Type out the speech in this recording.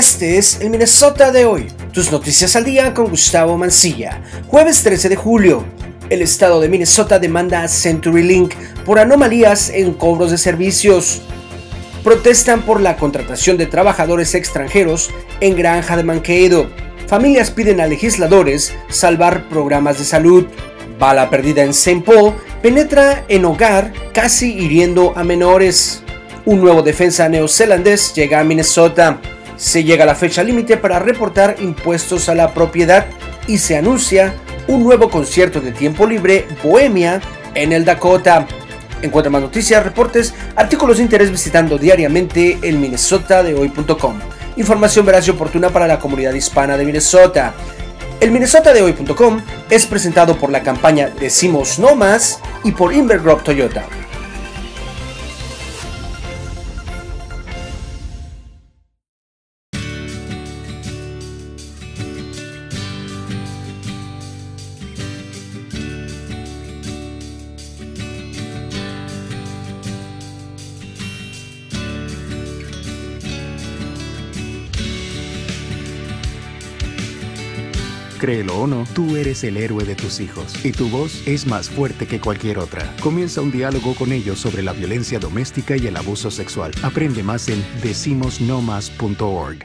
Este es el Minnesota de hoy. Tus noticias al día con Gustavo Mancilla. Jueves 13 de julio. El estado de Minnesota demanda a CenturyLink por anomalías en cobros de servicios. Protestan por la contratación de trabajadores extranjeros en Granja de Manquedo. Familias piden a legisladores salvar programas de salud. Bala perdida en St. Paul penetra en hogar casi hiriendo a menores. Un nuevo defensa neozelandés llega a Minnesota. Se llega la fecha límite para reportar impuestos a la propiedad y se anuncia un nuevo concierto de tiempo libre Bohemia en el Dakota. Encuentra más noticias, reportes, artículos de interés visitando diariamente el minnesotadehoy.com. Información veraz y oportuna para la comunidad hispana de Minnesota. El minnesotadehoy.com es presentado por la campaña Decimos No Más y por Invergrove Toyota. Créelo o no, tú eres el héroe de tus hijos y tu voz es más fuerte que cualquier otra. Comienza un diálogo con ellos sobre la violencia doméstica y el abuso sexual. Aprende más en decimosnomas.org.